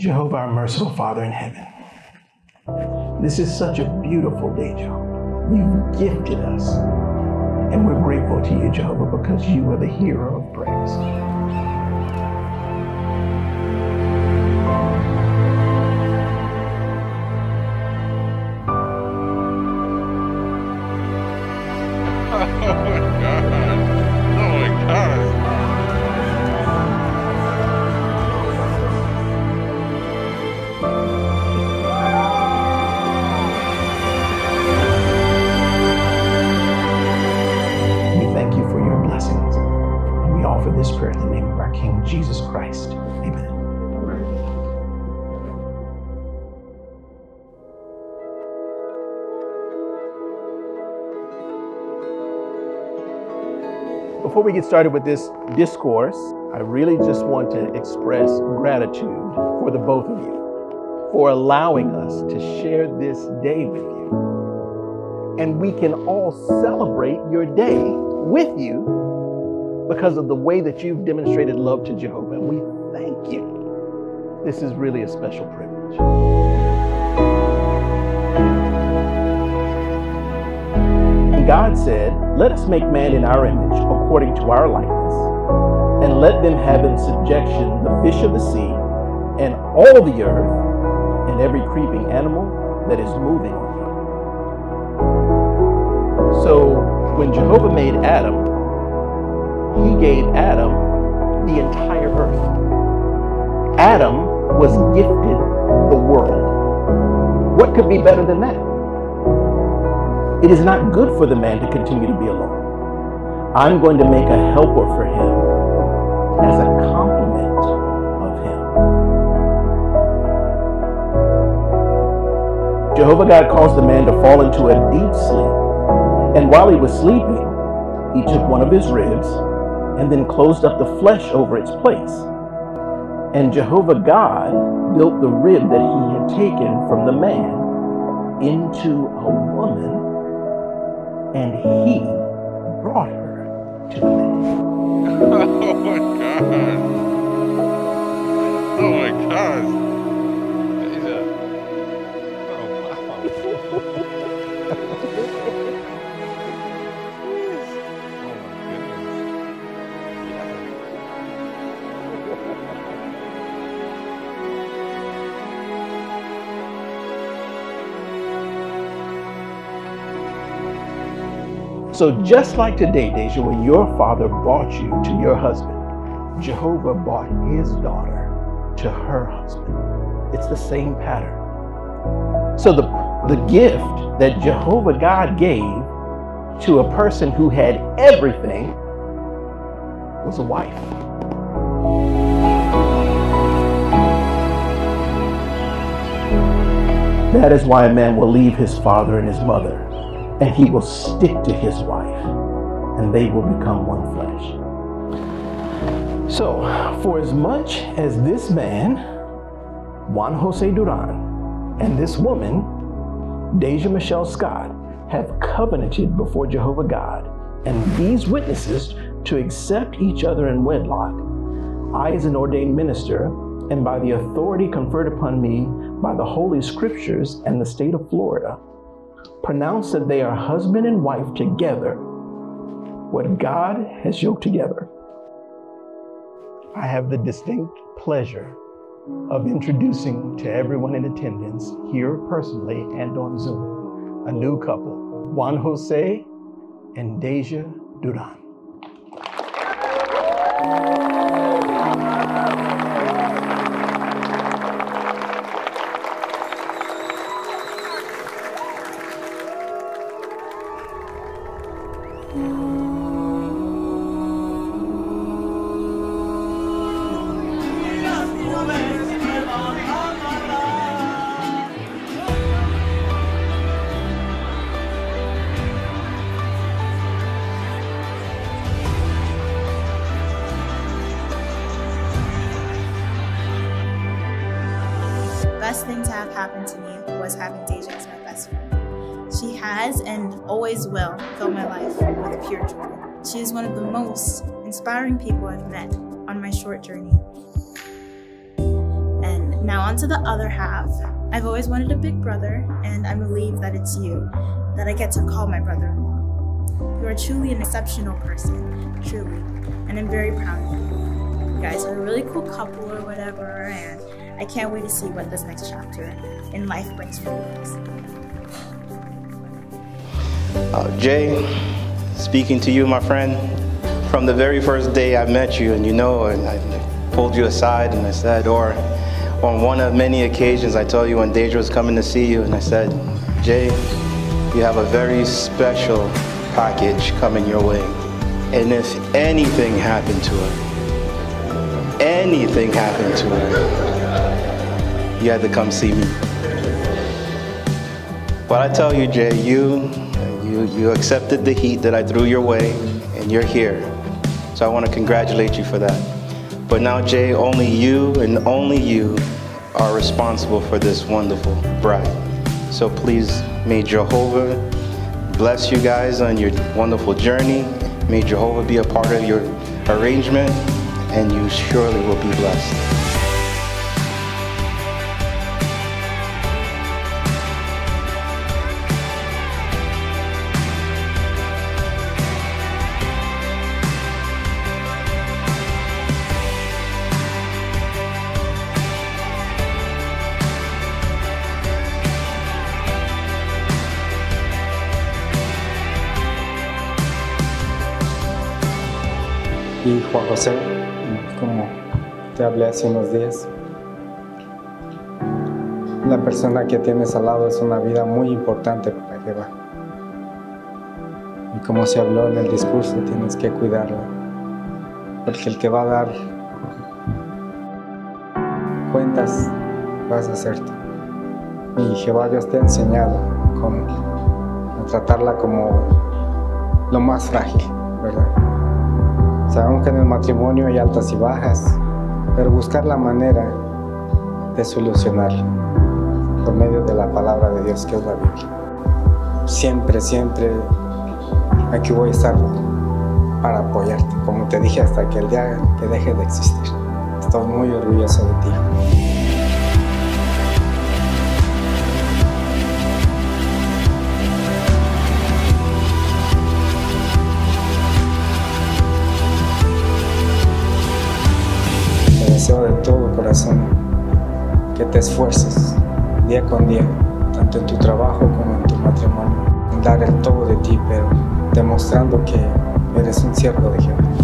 Jehovah, our merciful Father in heaven, this is such a beautiful day, Jehovah. You've gifted us, and we're grateful to you, Jehovah, because you are the hero of praise. Before we get started with this discourse, I really just want to express gratitude for the both of you for allowing us to share this day with you. And we can all celebrate your day with you because of the way that you've demonstrated love to Jehovah. And we thank you. This is really a special privilege. And God said, Let us make man in our image, according to our likeness, and let them have in subjection the fish of the sea, and all the earth, and every creeping animal that is moving So when Jehovah made Adam, he gave Adam the entire earth. Adam was gifted the world. What could be better than that? It is not good for the man to continue to be alone. I'm going to make a helper for him as a complement of him. Jehovah God caused the man to fall into a deep sleep. And while he was sleeping, he took one of his ribs and then closed up the flesh over its place. And Jehovah God built the rib that he had taken from the man into a woman and he brought her to the man. oh my god. Oh my god. So just like today, Dasia, when your father brought you to your husband, Jehovah brought his daughter to her husband. It's the same pattern. So the, the gift that Jehovah God gave to a person who had everything was a wife. That is why a man will leave his father and his mother and he will stick to his wife, and they will become one flesh. So, for as much as this man, Juan Jose Duran, and this woman, Dasia Michelle Scott, have covenanted before Jehovah God and these witnesses to accept each other in wedlock, I, as an ordained minister, and by the authority conferred upon me by the Holy Scriptures and the state of Florida, pronounce that they are husband and wife together, what God has yoked together. I have the distinct pleasure of introducing to everyone in attendance here personally and on Zoom a new couple, Juan Jose and Dasia Duran. Best thing to have happened to me was having Dasia as my best friend. She has and always will fill my life with pure joy. She is one of the most inspiring people I've met on my short journey. And Now, on to the other half. I've always wanted a big brother, and I believe that it's you that I get to call my brother in law. You are truly an exceptional person, truly, and I'm very proud of you. You guys are a really cool couple or whatever, and I can't wait to see what this next chapter in life brings for you guys. Uh, Jay, speaking to you, my friend, from the very first day I met you, and you know, and I pulled you aside and I said, or on one of many occasions, I told you when Dasia was coming to see you, and I said, Jay, you have a very special package coming your way. And if anything happened to her, anything happened to her, you had to come see me. But I tell you, Jay, you, you, you accepted the heat that I threw your way, and you're here. So I want to congratulate you for that. But now, Jay, only you and only you are responsible for this wonderful bride. So please, may Jehovah bless you guys on your wonderful journey. May Jehovah be a part of your arrangement, and you surely will be blessed. Juan José, como te hablé hace unos días. La persona que tienes al lado es una vida muy importante para Jehová. Y como se habló en el discurso, tienes que cuidarla. Porque el que va a dar cuentas vas a ser tú. Y Jehová Dios te ha enseñado cómo tratarla como lo más frágil, ¿verdad? Sabemos que en el matrimonio hay altas y bajas, pero buscar la manera de solucionarlo por medio de la palabra de Dios que es la Biblia. Siempre, siempre aquí voy a estar para apoyarte, como te dije, hasta que el día que deje de existir. Estoy muy orgulloso de ti. Que te esfuerces día con día, tanto en tu trabajo como en tu matrimonio, en dar el todo de ti, pero demostrando que eres un siervo de Jehová.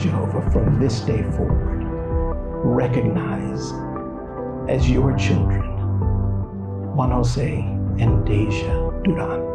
Jehovah, from this day forward, recognize as your children Juan Jose and Dasia Duran.